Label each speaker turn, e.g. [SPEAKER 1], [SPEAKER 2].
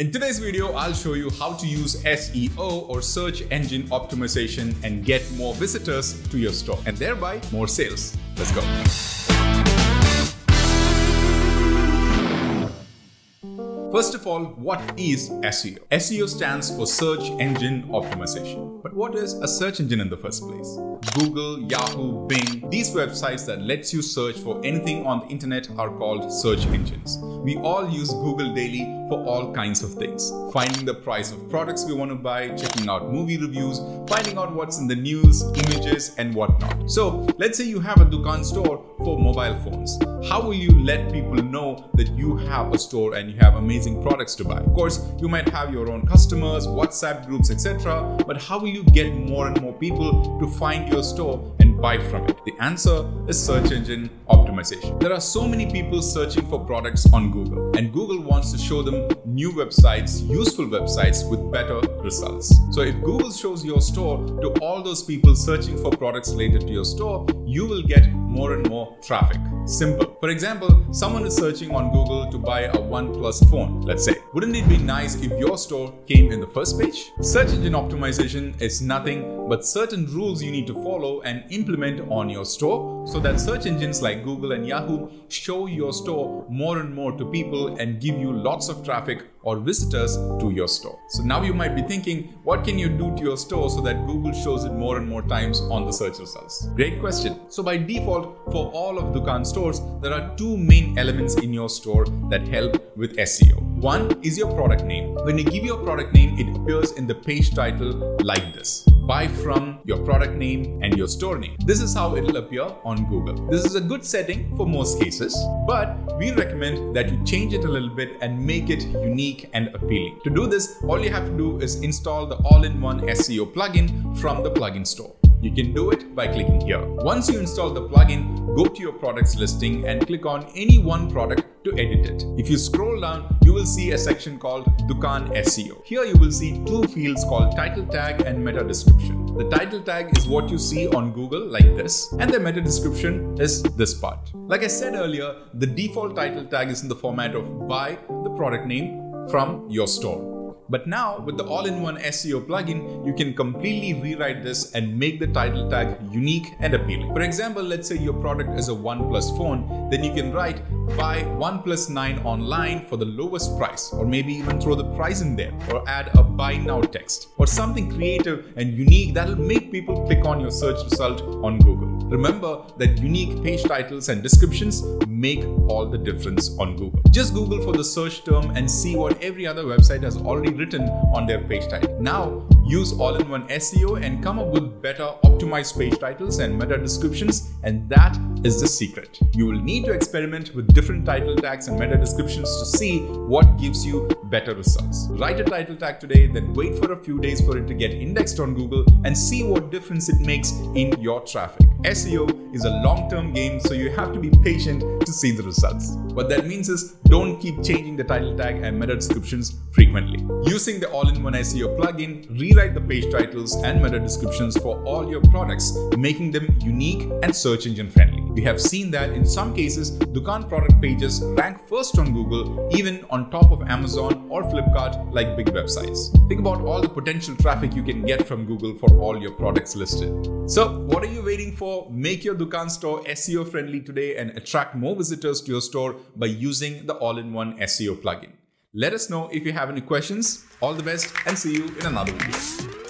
[SPEAKER 1] In today's video, I'll show you how to use SEO or search engine optimization and get more visitors to your store and thereby more sales. Let's go. First of all, what is SEO? SEO stands for Search Engine Optimization. But what is a search engine in the first place? Google, Yahoo, Bing, these websites that lets you search for anything on the internet are called search engines. We all use Google daily for all kinds of things. Finding the price of products we want to buy, checking out movie reviews, finding out what's in the news, images and whatnot. So let's say you have a Dukaan store for mobile phones. How will you let people know that you have a store and you have amazing products to buy? Of course, you might have your own customers, WhatsApp groups, etc. But how will you get more and more people to find your store and buy from it? The answer is search engine optimization. There are so many people searching for products on Google and Google wants to show them new websites, useful websites with better results. So if Google shows your store to all those people searching for products related to your store, you will get more and more traffic. Simple. For example, someone is searching on Google to buy a OnePlus phone, let's say. Wouldn't it be nice if your store came in the first page? Search engine optimization is nothing but certain rules you need to follow and implement on your store so that search engines like Google and Yahoo show your store more and more to people and give you lots of traffic or visitors to your store. So now you might be thinking, what can you do to your store so that Google shows it more and more times on the search results? Great question. So by default, for all of Dukaan stores, there are two main elements in your store that help with SEO. One is your product name. When you give your product name, it appears in the page title like this. Buy from your product name and your store name. This is how it will appear on Google. This is a good setting for most cases, but we recommend that you change it a little bit and make it unique and appealing. To do this, all you have to do is install the all-in-one SEO plugin from the plugin store. You can do it by clicking here. Once you install the plugin, go to your products listing and click on any one product to edit it. If you scroll down, you will see a section called Dukaan SEO. Here you will see two fields called title tag and meta description. The title tag is what you see on Google like this and the meta description is this part. Like I said earlier, the default title tag is in the format of by the product name from your store. But now with the all-in-one SEO plugin, you can completely rewrite this and make the title tag unique and appealing. For example, let's say your product is a OnePlus phone, then you can write buy OnePlus 9 online for the lowest price or maybe even throw the price in there or add a buy now text or something creative and unique that'll make people click on your search result on Google. Remember that unique page titles and descriptions make all the difference on Google. Just Google for the search term and see what every other website has already written on their page title. Now, use all-in-one SEO and come up with better optimized page titles and meta descriptions and that is the secret. You will need to experiment with different title tags and meta descriptions to see what gives you better results. Write a title tag today, then wait for a few days for it to get indexed on Google and see what difference it makes in your traffic. SEO is a long-term game, so you have to be patient to see the results. What that means is don't keep changing the title tag and meta descriptions frequently. Using the all-in-one SEO plugin, rewrite the page titles and meta descriptions for all your products, making them unique and search engine friendly. We have seen that in some cases, Dukaan product pages rank first on Google, even on top of Amazon or Flipkart like big websites. Think about all the potential traffic you can get from Google for all your products listed. So what are you waiting for? Make your Dukaan store SEO friendly today and attract more visitors to your store by using the all-in-one SEO plugin. Let us know if you have any questions. All the best and see you in another video.